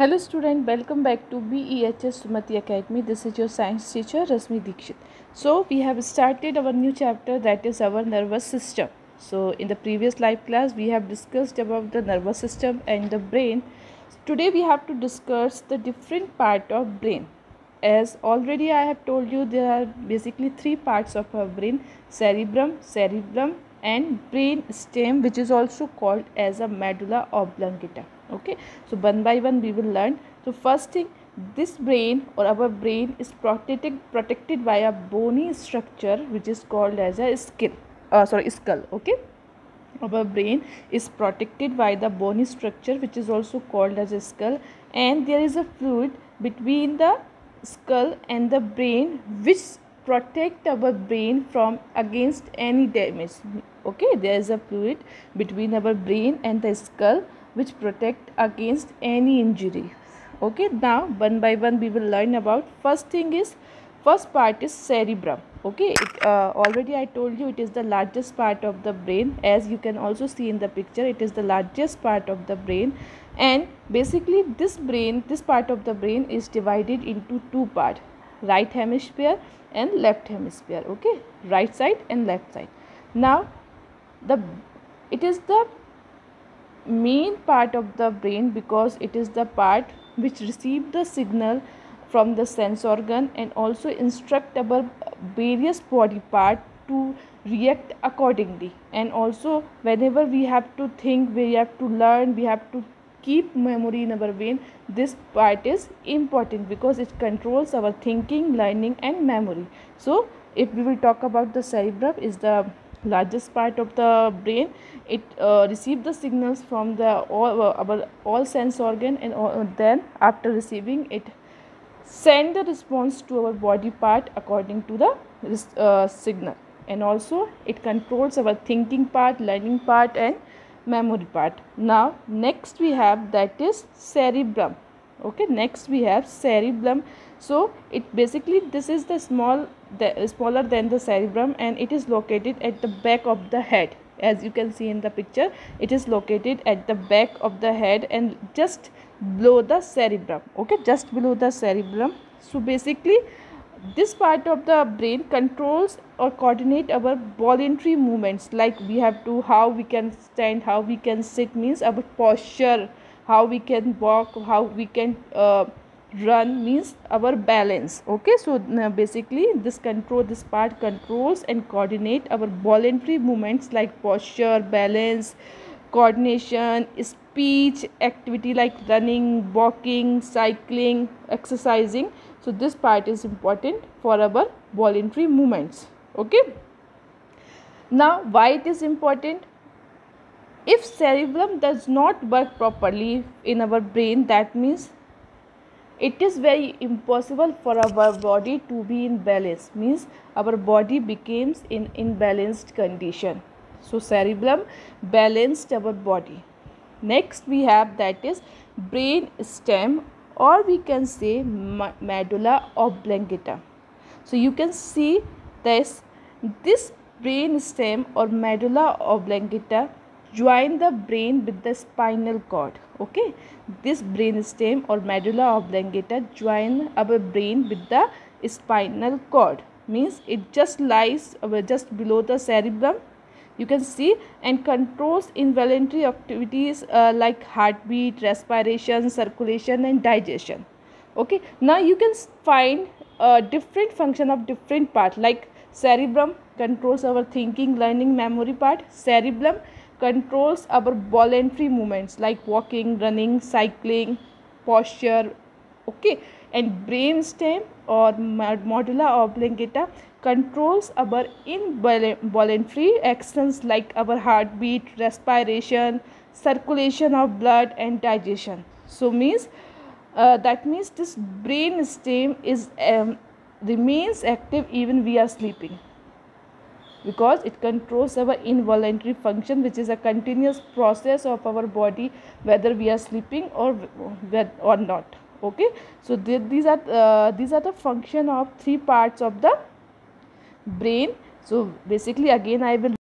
Hello student, welcome back to BEHS Sumati Academy. This is your science teacher Rashmi Dikshit. So we have started our new chapter that is our nervous system. So in the previous live class we have discussed about the nervous system and the brain. Today we have to discuss the different part of brain. As already I have told you there are basically three parts of our brain cerebrum, cerebellum and brain stem which is also called as a medulla oblongata okay? So one by one we will learn. So first thing this brain or our brain is protected protected by a bony structure which is called as a skin uh, sorry skull. Okay? Our brain is protected by the bony structure which is also called as a skull and there is a fluid between the skull and the brain which protect our brain from against any damage. Okay? There is a fluid between our brain and the skull which protect against any injury. Okay now one by one we will learn about. First thing is first part is cerebrum. Okay it uh, already i told you it is the largest part of the brain. As you can also see in the picture it is the largest part of the brain. And basically this brain this part of the brain is divided into two part right hemisphere and left hemisphere. Okay right side and left side. Now the it is the main part of the brain because it is the part which receive the signal from the sense organ and also instruct our various body part to react accordingly. And also whenever we have to think we have to learn we have to keep memory in our brain this part is important because it controls our thinking learning and memory. So if we will talk about the cerebrum is the largest part of the brain it uh, receives the signals from the all uh, our all sense organ and all, uh, then after receiving it send the response to our body part according to the uh, signal. And also it controls our thinking part learning part and memory part. Now next we have that is cerebrum okay next we have cerebellum so it basically this is the small the smaller than the cerebrum and it is located at the back of the head. As you can see in the picture it is located at the back of the head and just below the cerebrum. Okay just below the cerebrum. So basically this part of the brain controls or coordinate our voluntary movements. Like we have to how we can stand how we can sit means our posture how we can walk how we can uh, run means our balance okay? So basically this control this part controls and coordinate our voluntary movements like posture balance coordination speech activity like running walking cycling exercising. So this part is important for our voluntary movements okay? Now why it is important if cerebellum does not work properly in our brain that means it is very impossible for our body to be in balance. Means our body becomes in imbalanced condition. So cerebellum balanced our body. Next we have that is brain stem or we can say medulla oblongata. So you can see this this brain stem or medulla oblongata join the brain with the spinal cord okay? This brain stem or medulla oblongata join our brain with the spinal cord. Means it just lies just below the cerebrum. You can see and controls involuntary activities uh, like heartbeat respiration circulation and digestion okay? Now you can find a different function of different part like cerebrum controls our thinking learning memory part cerebellum controls our voluntary movements like walking running cycling posture okay? And brain stem or medulla oblongata controls our involuntary actions like our heartbeat respiration circulation of blood and digestion. So means uh, that means this brain stem is um, remains active even we are sleeping because it controls our involuntary function which is a continuous process of our body whether we are sleeping or or not. Okay? So these are uh, these are the function of three parts of the brain. So basically again i will